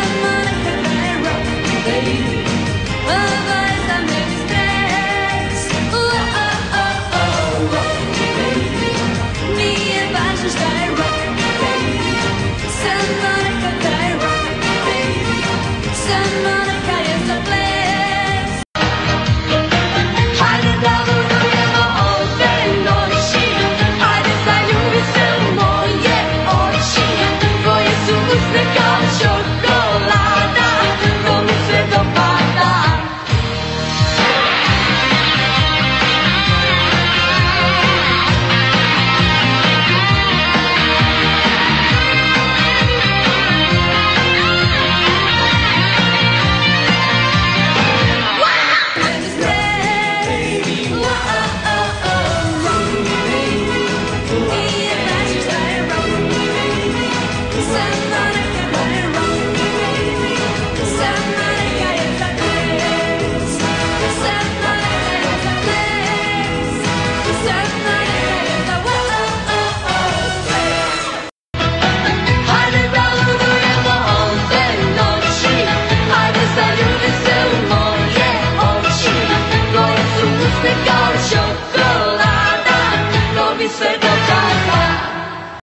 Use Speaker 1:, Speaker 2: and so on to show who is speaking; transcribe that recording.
Speaker 1: remember Africa.